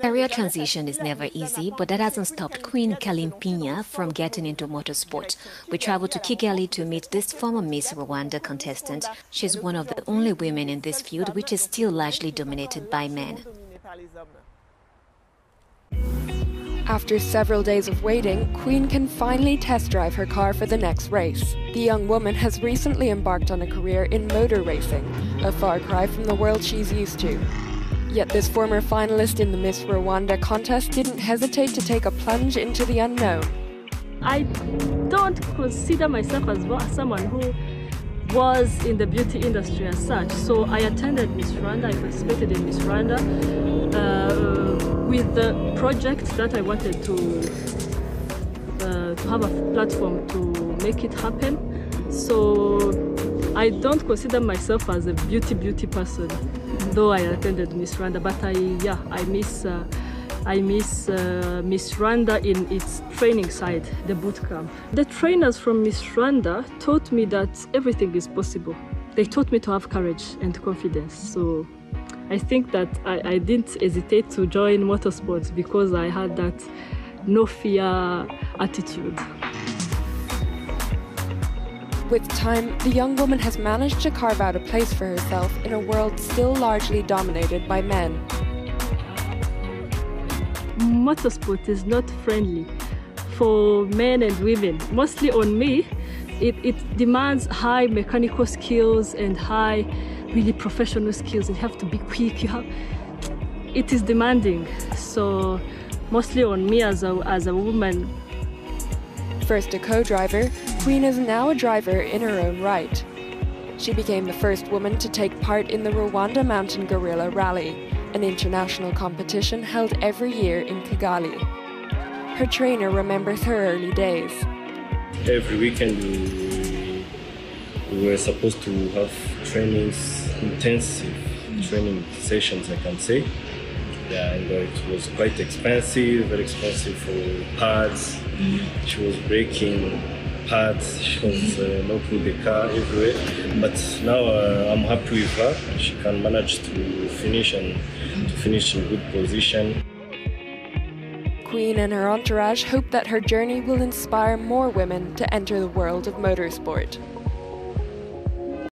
Career transition is never easy, but that hasn't stopped Queen Kalimpinya from getting into motorsport. We traveled to Kigali to meet this former Miss Rwanda contestant. She's one of the only women in this field, which is still largely dominated by men. After several days of waiting, Queen can finally test drive her car for the next race. The young woman has recently embarked on a career in motor racing, a far cry from the world she's used to. Yet this former finalist in the Miss Rwanda contest didn't hesitate to take a plunge into the unknown. I don't consider myself as someone who was in the beauty industry as such. So I attended Miss Rwanda, I participated in Miss Rwanda uh, with the project that I wanted to, uh, to have a platform to make it happen. So I don't consider myself as a beauty beauty person, though I attended Miss Rwanda. But I yeah I miss uh, I miss uh, Miss Rwanda in its training side, the boot camp. The trainers from Miss Rwanda taught me that everything is possible. They taught me to have courage and confidence. So I think that I, I didn't hesitate to join motorsports because I had that no fear attitude. With time, the young woman has managed to carve out a place for herself in a world still largely dominated by men. Motorsport is not friendly for men and women. Mostly on me, it, it demands high mechanical skills and high, really professional skills. You have to be quick. You have, it is demanding. So mostly on me as a, as a woman. First a co-driver, Queen is now a driver in her own right. She became the first woman to take part in the Rwanda Mountain Gorilla Rally, an international competition held every year in Kigali. Her trainer remembers her early days. Every weekend we, we were supposed to have trainings, intensive training sessions, I can say. Yeah, and uh, it was quite expensive, very expensive for pads. She was breaking she was uh, knocking the car everywhere. But now uh, I'm happy with her. She can manage to finish and to finish in good position. Queen and her entourage hope that her journey will inspire more women to enter the world of motorsport.